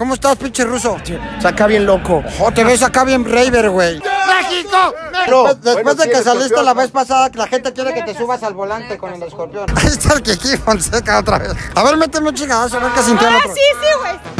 ¿Cómo estás, pinche ruso? Acá bien loco. Oh, te ves acá bien raver, güey. ¡México! No, Después, después bueno, de que saliste escorpión. la vez pasada, que la gente quiere que te subas al volante con el escorpión. Ahí está el Kiki Fonseca otra vez. A ver, méteme un chingadazo, a ver qué sintió el Ah, otro. sí, sí, güey.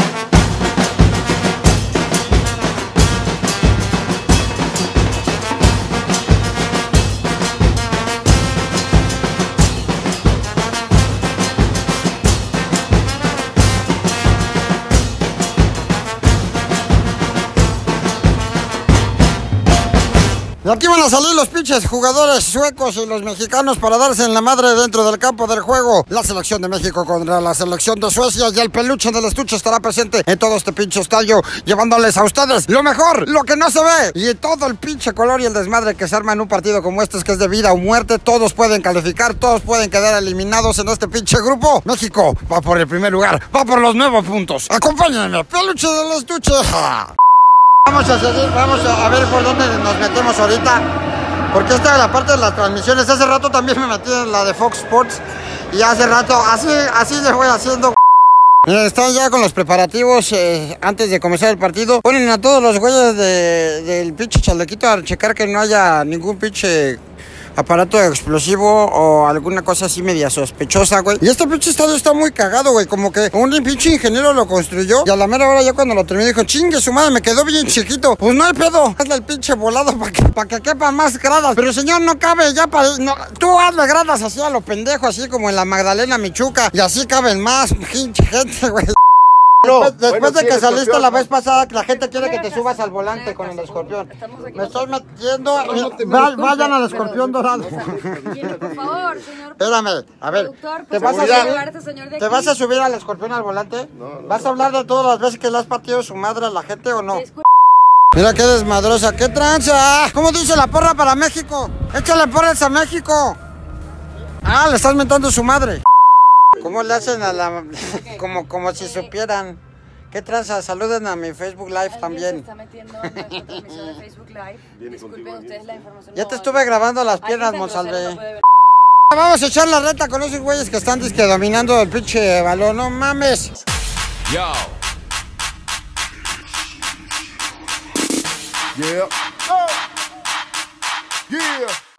Aquí van a salir los pinches jugadores suecos y los mexicanos para darse en la madre dentro del campo del juego. La selección de México contra la selección de Suecia y el peluche del estuche estará presente en todo este pinche estadio, llevándoles a ustedes lo mejor, lo que no se ve. Y todo el pinche color y el desmadre que se arma en un partido como este, es que es de vida o muerte. Todos pueden calificar, todos pueden quedar eliminados en este pinche grupo. México va por el primer lugar, va por los nuevos puntos. Acompáñenme, peluche del estuche. Vamos a seguir, vamos a ver por dónde nos metemos ahorita. Porque esta es la parte de las transmisiones. Hace rato también me metí en la de Fox Sports. Y hace rato, así, así le voy haciendo. Están ya con los preparativos eh, antes de comenzar el partido. Ponen a todos los güeyes de- del pinche chalequito a checar que no haya ningún pinche aparato explosivo o alguna cosa así media sospechosa, güey. Y este pinche estadio está muy cagado, güey. Como que un pinche ingeniero lo construyó y a la mera hora ya cuando lo terminó dijo, chingue su madre, me quedó bien chiquito. Pues no hay pedo, hazle el pinche volado para que, pa' que quepan más gradas. Pero señor, no cabe ya para... No, tú hazle gradas así a lo pendejo, así como en la Magdalena Michuca. Y así caben más pinche gente, güey. No, Después, bueno, de que saliste la vez pasada, que la gente quiere que te subas al volante con el escorpión. Me estoy metiendo. y- va- vayan al escorpión dorado. Por favor, señor. Espérame, a ver. ¿Te vas a ¿puede subir? ¿Te vas a subir al escorpión al volante? ¿Vas a hablar de todas las veces que le has partido su madre a la gente o no? Mira qué desmadrosa, qué tranza. ¿Cómo dice la porra para México? Échale porras a México. Ah, le estás mentando su madre. ¿Cómo le hacen a la... como, como si supieran? ¿Qué tranza? Saluden a mi Facebook Live alguien se también. está metiendo en nuestra transmisión de Facebook Live. Disculpen ustedes la información. Ya no te estuve grabando las piernas, Monsalve. no. Vamos a echar la reta con esos güeyes que están disque dominando el pinche balón. No mames. Yo. Yeah. Yeah.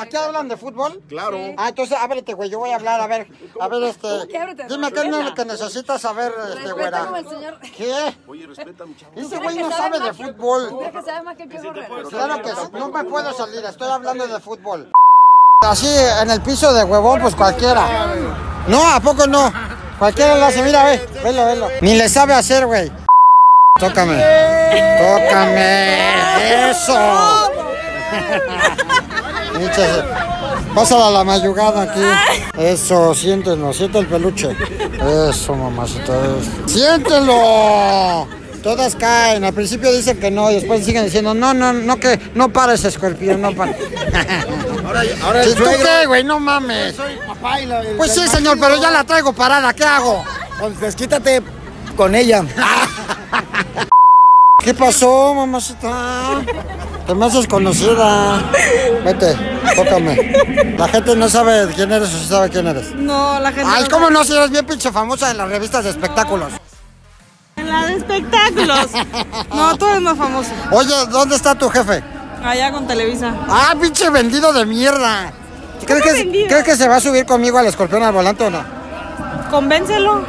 ¿Aquí hablan de fútbol? Claro. Ah, entonces ábrete, güey. Yo voy a hablar, a ver. A ver, este. ábrete? Dime qué es lo que necesitas saber, este, güera. señor. ¿Qué? Oye, respeta, mi chavo. Ese ¿Crees güey no sabe de fútbol. ¿Crees que sabe más que el Piojo Herrera? Claro que sí. No me puedo salir. Estoy hablando de fútbol. Así, en el piso de huevón, pues cualquiera. No, ¿a poco no? Cualquiera lo hace. Mira, ve. Velo, velo. Ni le sabe hacer, güey. Tócame. Tócame. Eso. Pinches- Pásala la mayugada aquí. Eso, siéntelo, siente el peluche. Eso, mamacita. ¡Siéntelo! Todas caen. Al principio dicen que no y después siguen diciendo, no, no, no, que no pares, escorpión, no pares. Ahora, ahora ¿Sí, el ¿Tú qué, güey? No mames. Soy papá y la, Pues sí, señor, pero ya la traigo parada. ¿Qué hago? Pues desquítate con ella. ¿Qué pasó, mamacita? Te me haces conocida. Vete, tócame. La gente no sabe quién eres o sí sabe quién eres. No, la gente. Ay, no ¿cómo no? Si eres bien pinche famosa en las revistas de espectáculos. En la de espectáculos. No, tú eres más famoso. Oye, ¿dónde está tu jefe? Allá con Televisa. Ah, pinche vendido de mierda. ¿Crees que? ¿Crees que se va a subir conmigo al escorpión al volante o no? Convéncelo.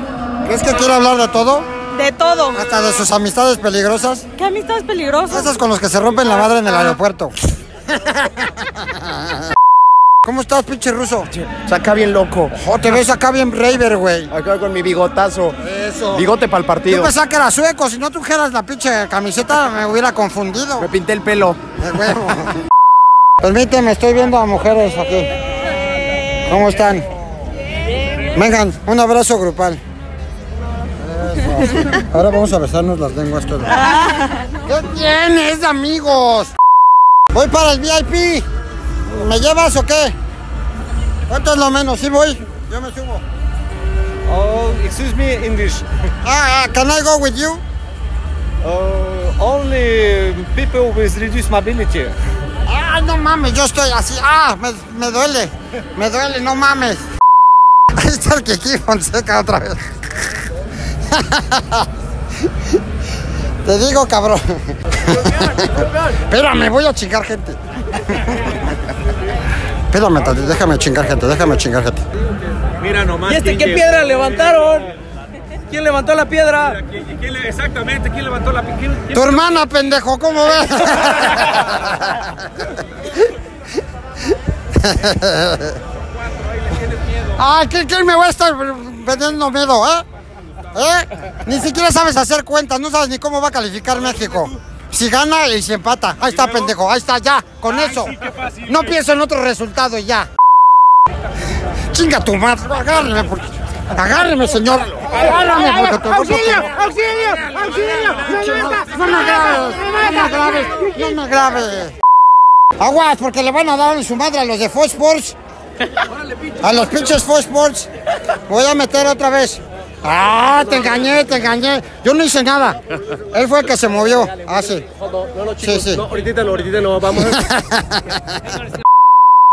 ¿Crees que quiere hablar de todo? De todo. Hasta de sus amistades peligrosas. ¿Qué amistades peligrosas? Esas con los que se rompen la madre en el aeropuerto. ¿Cómo estás, pinche ruso? O sea, acá bien loco. Oh, te ves acá bien raver, güey. Acá con mi bigotazo. Eso. Bigote para el Yo partido. pensaba que era sueco. Si no trajeras la pinche camiseta, me hubiera confundido. Me pinté el pelo. De huevo. Permíteme, estoy viendo a mujeres aquí. ¿Cómo están? Vengan, un abrazo grupal. Ahora vamos a besarnos las lenguas todas. ¿Qué tienes, amigos? Voy para el VIP. ¿Me llevas o qué? ¿Cuánto es lo menos? ¿Sí voy? Yo me subo. Oh, excuse me, English. Ah, ah, can I go with you? Uh, only people with reduced mobility. Ay, no mames, yo estoy así. Ah, me, me duele. Me duele, no mames. Ahí está el Kiki Fonseca otra vez. Te digo, cabrón. Espérame, voy a chingar gente. Espérame, déjame chingar gente, déjame chingar gente. Mira nomás. ¿Y este qué piedra levantaron? ¿Quién levantó la piedra? ¿Quién- quién le- exactamente, ¿quién levantó la piedra? Tu hermana, pendejo, ¿cómo ves? Ay, ¿quién, quién me va a estar vendiendo miedo, eh? ¿Eh? Ni siquiera sabes hacer cuentas, no sabes ni cómo va a calificar México. Si gana y si empata. Ahí está, pendejo, ahí está, ya, con eso. No pienso en otro resultado y ya. Chinga tu madre, agárreme, porque... agárreme, señor. Porque te ¡Auxilio! ¡Auxilio! ¡Auxilio! No me grabes, no me grabes, no me grabes. Aguas, porque le van a dar en su madre a los de Fox Sports. A los pinches Fox Sports. Voy a meter otra vez. Ah, te engañé, te engañé. Yo no hice nada. Él fue el que se movió. Ah, sí. Sí, sí. ahorita no, ahorita no, vamos.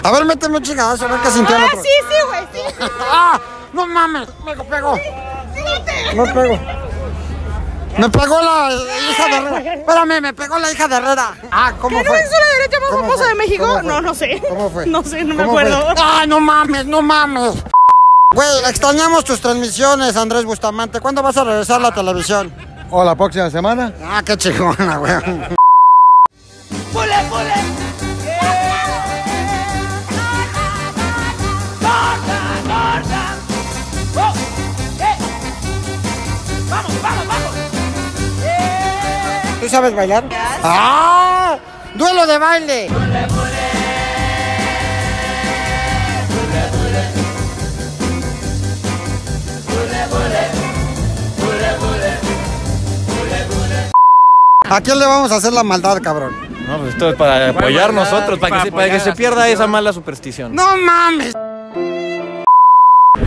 A ver, méteme un chingadazo, a ver qué sintió el Ah, otro. sí, sí, güey, sí. ¡Ah! ¡No mames! Me pegó. Me pegó. Me pegó la hija de Herrera. Espérame, me pegó la hija de Herrera. Ah, ¿cómo ¿Qué no fue? es la derecha más ¿Cómo famosa de México? No, no sé. ¿Cómo fue? No sé, no me acuerdo. ¡Ay, no mames, no mames! Güey, extrañamos tus transmisiones, Andrés Bustamante. ¿Cuándo vas a regresar a la televisión? O la próxima semana. Ah, qué chingona, güey. ¿Tú sabes bailar? ¡Ah! ¡Duelo de baile! ¿A quién le vamos a hacer la maldad, cabrón? No, pues esto es para apoyar nosotros, para, que, se, para que se pierda esa mala superstición. ¡No mames!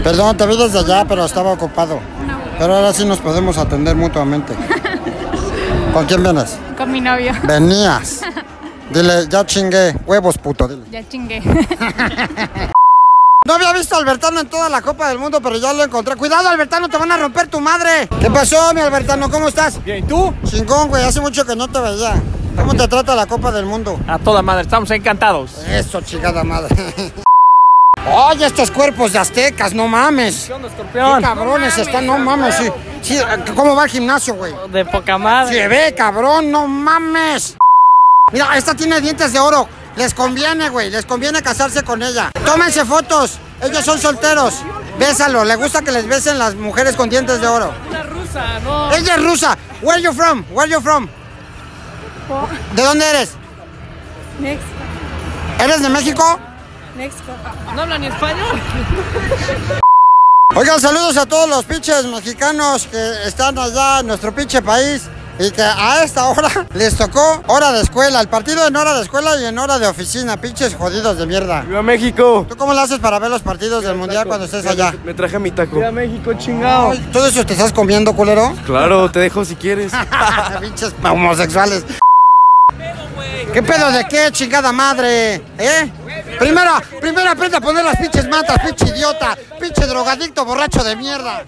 Perdón, te vi desde allá, pero estaba ocupado. Pero ahora sí nos podemos atender mutuamente. ¿Con quién vienes? Con mi novio. Venías. Dile, ya chingué. Huevos, puto, dile. Ya chingué. No había visto a Albertano en toda la Copa del Mundo, pero ya lo encontré. Cuidado, Albertano, te van a romper tu madre. ¿Qué pasó, mi Albertano? ¿Cómo estás? Bien, ¿y tú? Chingón, güey. Hace mucho que no te veía. ¿Cómo te trata la Copa del Mundo? A toda madre, estamos encantados. Eso, chingada madre. Oye, estos cuerpos de aztecas, no mames. ¿Qué onda, Qué escorpión? cabrones están, no mames. Sí, sí, ¿Cómo va el gimnasio, güey? De poca madre. Se ve, cabrón, no mames. Mira, esta tiene dientes de oro. Les conviene, güey. Les conviene casarse con ella. Tómense fotos. Ellos son solteros. Bésalo. Le gusta que les besen las mujeres con dientes de oro. Una rusa, no. Ella es rusa. Where you from? Where you from? ¿De dónde eres? México. ¿Eres de México? México. ¿No habla ni español? Oigan, saludos a todos los pinches mexicanos que están allá en nuestro pinche país y que a esta hora les tocó hora de escuela, el partido en hora de escuela y en hora de oficina, pinches jodidos de mierda. ¡Viva México! ¿Tú cómo le haces para ver los partidios del mundial cuando estés allá? Me traje mi taco. ¡Viva México, chingado! ¿Todo eso te estás comiendo, culero? Claro, te dejo si quieres. pinches homosexuales. ¿Qué pedo de qué, chingada madre? ¿Eh? Primero, primero aprende a poner las pinches matas, pinche idiota, pinche drogadicto borracho de mierda.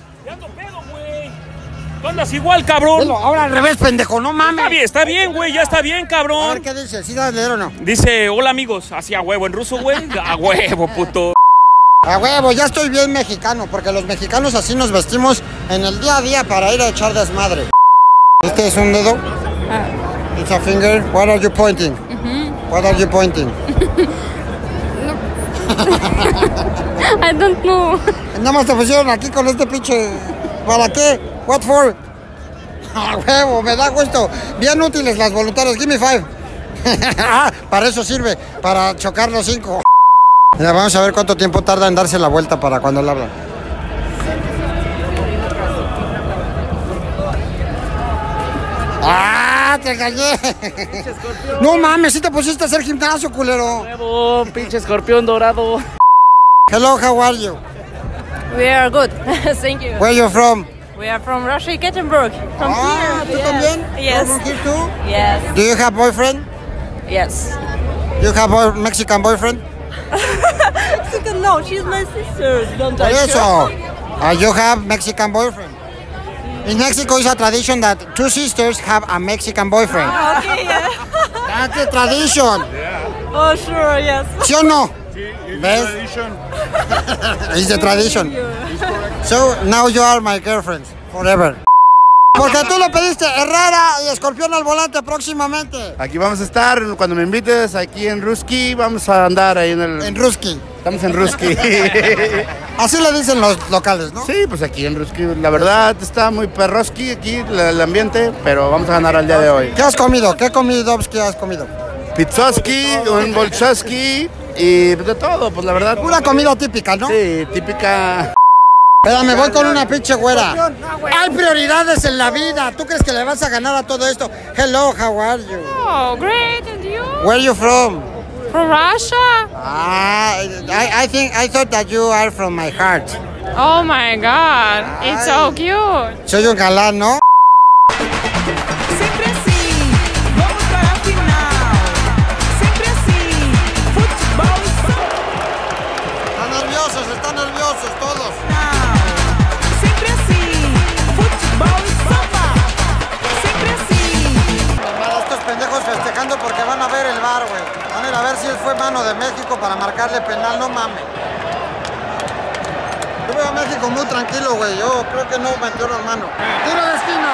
Tú andas igual, cabrón. Velo, ahora al revés, pendejo, no Está mames. bien, está bien, güey, ya está bien, A ver cabrón. qué dice, ¿sí sabes leer o no? Dice, hola amigos, así a huevo, en ruso, güey. A huevo, puto. A huevo, ya estoy bien mexicano, porque los mexicanos así nos vestimos en el día a día para ir a echar desmadre. ¿Este es un dedo? It's a finger. What are you pointing? What are you pointing? I don't know. Nada más te pusieron aquí con este pinche. ¿Para qué? What for? A huevo, me da gusto. Bien útiles las voluntarias. Give me five. Ah, para eso sirve, para chocar los cinco. Mira, vamos a ver cuánto tiempo tarda en darse la vuelta para cuando le hablan. ¡Ah! ¡Te engañé! No mames, si te pusiste a hacer gimnasio, culero. Nuevo, pinche escorpión dorado. Hello, how are you? We are good. Thank you. Where you from? We are from Russia, Ekaterinburg. From Ah, ¿tú here. también? Yes. From here too? Yes. Do you have boyfriend? Yes. You have a Mexican boyfriend? Mexican, No, she's my sister. Don't Por touch eso. Uh, you have Mexican boyfriend? In Mexico, it's a tradition that two sisters have a Mexican boyfriend. Okay, yeah. That's a tradition. Oh, sure, yes. ¿Sí o no? ¿Ves? It's the tradition. So now you are my girlfriend forever. Porque tú lo pediste Herrera y Escorpión al volante próximamente. Aquí vamos a estar cuando me invites, aquí en Ruski. Vamos a andar ahí en el. En Ruski. Estamos en Ruski. Así le dicen los locales, ¿no? sí, pues aquí en Ruski. La verdad está muy perroski aquí la- el ambiente, pero vamos a ganar al día de hoy. ¿Qué has comido? ¿Qué comido ¿Qué has comido? Pizzoski, un bolchoski y de todo, pues la verdad. Pura comida típica, ¿no? Sí, típica. Espérame, voy con una pinche güera. Hay prioridades en la vida. ¿Tú crees que le vas a ganar a todo esto? Hello, how are you? Oh, great. And you? Where are you from? From Russia? Ah, I, I think I thought that you are from my heart. Oh my god. It's so cute. Soy un galán, ¿no? Que no metió las manos. ¡Tiro de esquina!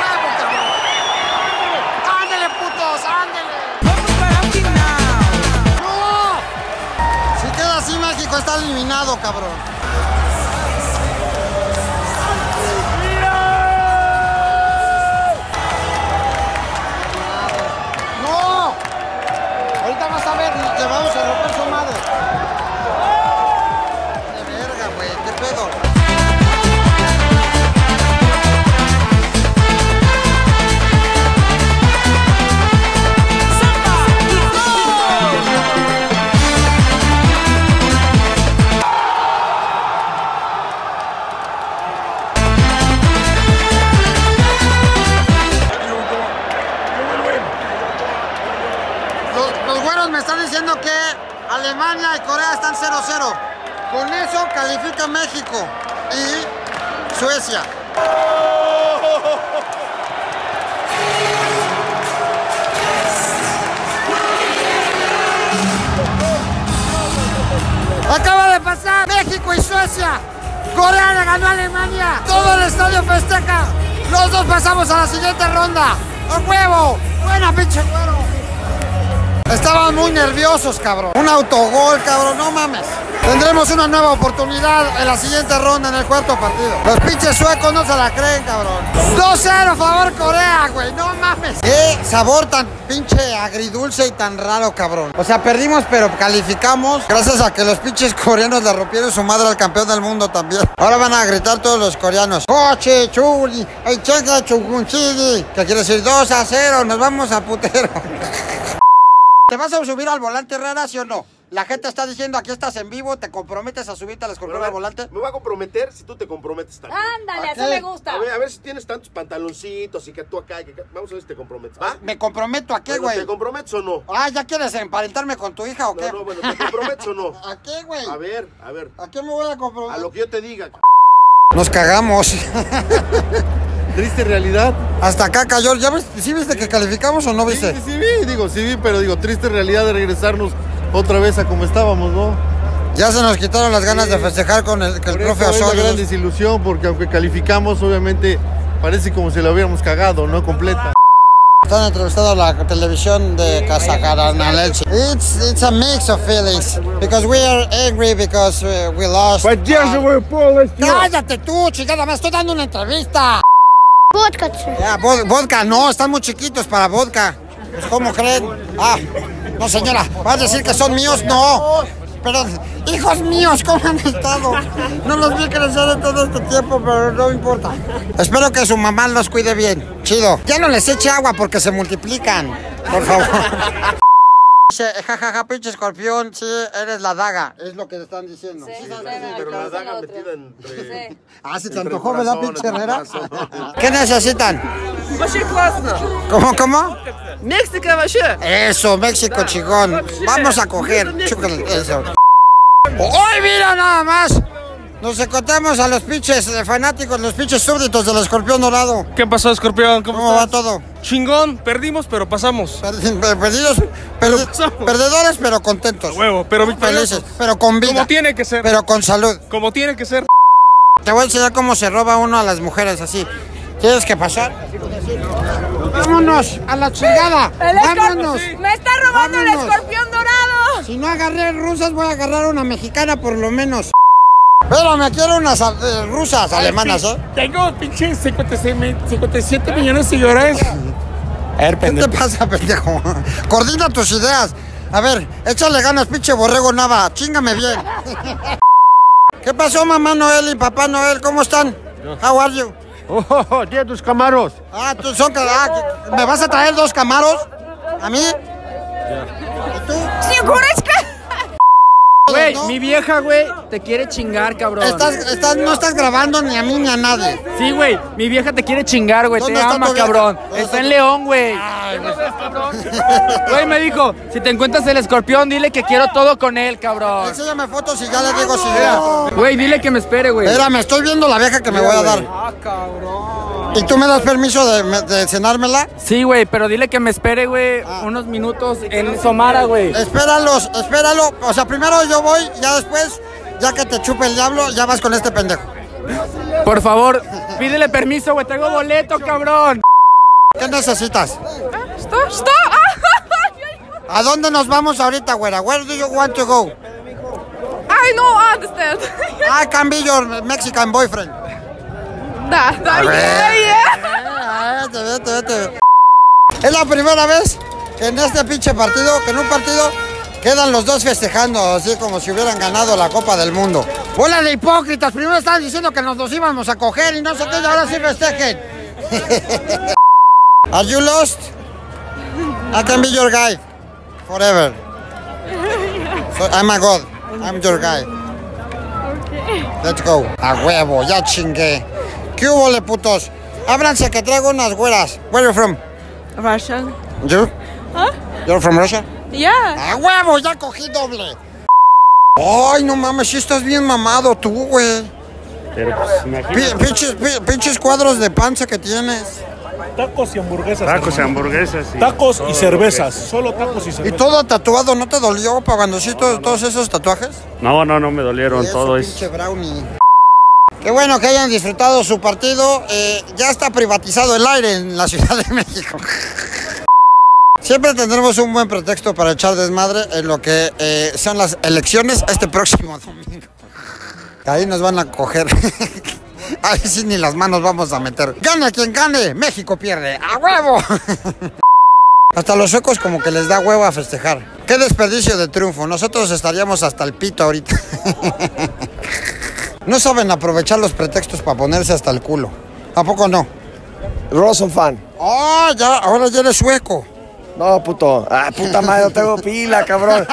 ¡Bravo, cabrón! ¡Ándele, putos! Final. ¡No! Si queda así, México está eliminado, cabrón. Los, güeros me están diciendo que Alemania y Corea están 0-0. Con eso califica México y Suecia. Acaba de pasar México y Suecia. Corea le ganó a Alemania. Todo el estadio festeja. Los dos pasamos a la siguiente ronda. ¡A huevo! ¡Buena pinche güero! Estaban muy nerviosos, cabrón. Un autogol, cabrón, no mames. Tendremos una nueva oportunidad en la siguiente ronda, en el cuarto partido. Los pinches suecos no se la creen, cabrón. 2-0 favor Corea, güey, no mames. Qué sabor tan pinche agridulce y tan raro, cabrón. O sea, perdimos, pero calificamos gracias a que los pinches coreanos le rompieron su madre al campeón del mundo también. Ahora van a gritar todos los coreanos. Coche, chuli, ay, chenga, chugunchigi. Que quiere decir 2 a 0, nos vamos a putero. ¿Te vas a subir al volante rara, sí o no? La gente está diciendo aquí estás en vivo, ¿te comprometes a subirte al escorpión al volante? Me voy a comprometer si tú te comprometes también. Ándale, ¿A así me gusta. A ver, a ver si tienes tantos pantaloncitos y que tú acá. que acá. Vamos a ver si te comprometes. ¿Va? ¿Me comprometo a qué, Bueno, güey? ¿Te comprometes o no? Ah, ¿ya quieres emparentarme con tu hija o qué? No, no, bueno, ¿te comprometes o no? ¿A qué, güey? A ver, a ver. ¿A qué me voy a A comprometer? lo que yo te diga. Nos cagamos. Triste realidad. Hasta acá cayó. ¿Ya ves? ¿Sí viste que calificamos o no Sí, viste? sí, sí vi, digo, sí vi, pero digo, triste realidad de regresarnos otra vez a como estábamos, ¿no? Ya se nos quitaron las ganas de festejar con el, que el profe eso es la Osorio. gran desilusión, porque aunque calificamos, obviamente parece como si lo hubiéramos cagado, ¿no? Completa. Están entrevistando a la televisión de Casacaranaleche. It's, it's a mix of feelings. Because we are angry because uh, we lost. Pues Ah, Cállate tú, chingada, me estoy dando una entrevista. Vodka. Ya, vo- vodka, no, están muy chiquitos para vodka. Pues, ¿cómo creen? Ah, no, señora, ¿vas a decir que son míos? No. Pero, hijos míos, ¿cómo han estado? No los vi crecer en todo este tiempo, pero no importa. Espero que su mamá los cuide bien. Chido. Ya no les eche agua porque se multiplican. Por favor. Dice, jajaja, ja, pinche escorpión, sí, eres la daga, es lo que le están diciendo. Sí, pero la daga metida entre... Ah, se te antojó, ¿verdad, pinche Herrera? ¿Qué necesitan? ¿Cómo, cómo? México, Eso, México, chingón. Vamos a coger, eso. ¡Hoy mira nada más! Nos encontramos a los pinches fanáticos, los pinches súbditos del escorpión dorado. ¿Qué pasó, escorpión? ¿Cómo, ¿Cómo va todo? Chingón, perdimos, pero pasamos. Perdi- per- Perdidos, perdi- perdedores, pero contentos. Huevo, pero Felices, pero con vida. Como tiene que ser. Pero con salud. Como tiene que ser. Te voy a enseñar cómo se roba uno a las mujeres así. Tienes que pasar. Vámonos a la chingada. Vámonos. Me está robando el escorpión dorado. Si no agarré rusas, voy a agarrar una mexicana por lo menos. Espérame, quiero unas eh, rusas, alemanas, ¿eh? Tengo pinche 57, 57 millones de seguidores. A ver, pendejo. ¿Qué te pasa, pendejo? Coordina tus ideas. A ver, échale ganas, pinche borrego nava. Chingame bien. ¿Qué pasó, mamá Noel y papá Noel? ¿Cómo están? How are you? Oh, tiene tus camaros. Ah, tú son ah, ¿Me vas a traer dos camaros? ¿A mí? ¿Y tú? ¿Seguro, Güey, ¿no? mi vieja, güey, te quiere chingar, cabrón. Estás, estás, no estás grabando ni a mí ni a nadie. Sí, güey, mi vieja te quiere chingar, güey, te ¿Dónde está ama, cabrón. ¿Dónde Está está? en León, güey. Güey, me dijo, si te encuentras el escorpión, dile que quiero todo con él, cabrón. Enséñame fotos y ya le digo si ya. Güey, dile que me espere, güey. Espérame, estoy viendo la vieja que me voy a dar. Ah, cabrón. ¿Y tú me das permiso de, me- de cenármela? Sí, güey, pero dile que me espere, güey, unos minutos en Somara, güey. Espéralos, espéralo. O sea, primero yo voy, ya después, ya que te chupe el diablo, ya vas con este pendejo. Por favor, pídele permiso, güey, tengo boleto, cabrón. ¿Qué necesitas? ¿A dónde nos vamos ahorita, güera? Where do you want to go? I no understand. I ah, can be your Mexican boyfriend. Da, da, yeah, yeah. Vete, vete, vete. Es la primera vez que en este pinche partido, que en un partido quedan los dos festejando, así como si hubieran ganado la Copa del Mundo. ¡Bola de hipócritas! Primero estaban diciendo que nos los íbamos a coger y no sé qué, y ahora sí festejen. Are you lost? I can be your guy. Forever. So, I'm a god. I'm your guy. Let's go. A huevo, ya chingué. ¿Qué hubo, le putos? Ábranse que traigo unas güeras. Where you from? Russian. You? Huh? You're from Russia? Yeah. ¡A huevo! Ya cogí doble. Ay, no mames, sí estás bien mamado tú, güey. Pero pues Pi- Pinches, pi- pinches cuadros de panza que tienes. Tacos y hamburguesas. Tacos y hamburguesas. sí. Tacos y cervezas. Solo tacos y ¿Y cervezas. todo tatuado no te dolió, pagancito, todos esos tatuajes? No, no, no me dolieron. Eso, todo es. pinche brownie. Qué bueno que hayan disfrutado su partido. Eh, ya está privatizado el aire en la Ciudad de México. Siempre tendremos un buen pretexto para echar desmadre en lo que eh, son las elecciones este próximo domingo. Ahí nos van a coger. Ahí sí ni las manos vamos a meter. Gane quien gane, México pierde. ¡A huevo! Hasta los suecos como que les da huevo a festejar. Qué desperdicio de triunfo. Nosotros estaríamos hasta el pito ahorita. No saben aprovechar los pretextos para ponerse hasta el culo. ¿A poco no? Rosen fan. Ah, ya, ahora ya eres sueco. No, puto. Ah, puta madre, no tengo pila, cabrón.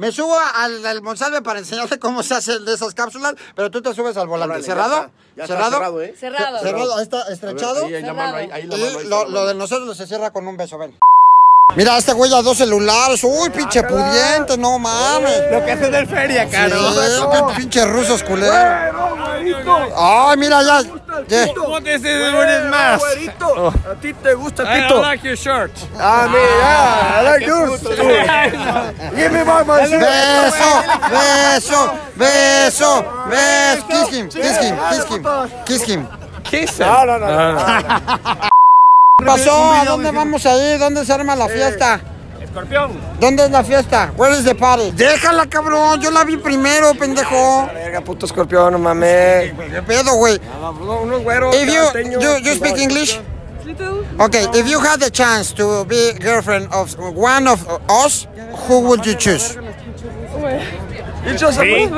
Me subo al, al Monsalve para enseñarte cómo se hace de esas cápsulas, pero tú te subes al volante. Órale, ya ¿Cerrado? está, ya está ¿Cerrado? cerrado, ¿eh? Cerrado. Cerrado, ahí está estrechado. Ver, ahí, ahí la mano, ahí, ahí y lo, lo de nosotros se cierra con un beso, ven. Mira, este güey a dos celulares. Uy, pinche pudiente, no mames. Lo que hace del feria, caro. Sí, pin- pinche rusos culeros. Ay, mira ya. ya. What is it? What is mass? Güerito, a ti te gusta, I Tito. don't like your shirt. Ah, mira, I like yours. Give me my man. Beso, beso, beso, beso. Kiss him, kiss him, kiss him, kiss him. Kiss No, no, no. ¿Qué pasó? ¿A dónde vamos a ir? ¿Dónde se arma la fiesta? Escorpión. ¿Dónde es la fiesta? Where is the party? Déjala, cabrón. Yo la vi primero, pendejo. Verga, puto escorpión, no mames. ¿Qué pedo, güey? Unos güeros. If you, you, you speak English? Okay, if you had the chance to be girlfriend of one of us, who would you choose? You chose a Me, him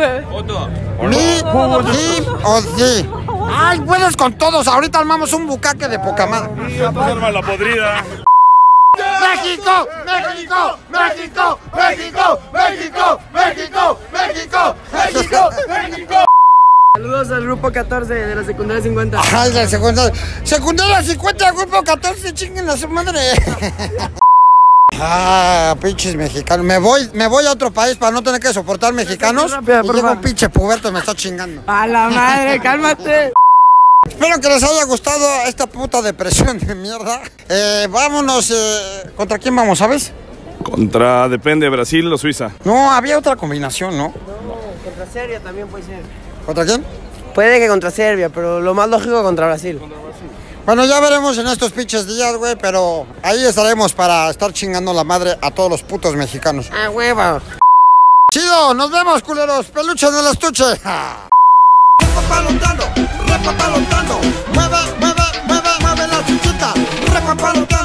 or thee? Ay, puedes con todos. Ahorita armamos un bucaque de poca madre. la podrida. ¡México! ¡México! ¡México! ¡México! ¡México! ¡México! ¡México! ¡México! ¡México! Saludos al grupo 14 de la secundaria 50. Ay, la secundaria. Secundaria 50, grupo 14, chinguen a su madre. Ah, pinches mexicanos. Me voy, me voy a otro país para no tener que soportar mexicanos. rápida, y llega un pinche puberto me está chingando. A la madre, cálmate. Espero que les haya gustado esta puta depresión de mierda. Eh, vámonos. eh, ¿Contra quién vamos, sabes? Contra, depende, Brasil o Suiza. No, había otra combinación, ¿no? Contra Serbia también puede ser. ¿Contra quién? Puede que contra Serbia, pero lo más lógico contra Brasil. Bueno, ya veremos en estos pinches días, güey, pero ahí estaremos para estar chingando la madre a todos los putos mexicanos. ¡Ah, hueva! Chido, nos vemos, culeros. Peluche en el estuche. Repapalotando, repapalotando. Mueve, mueve, mueve, la chichita. Repapalotando.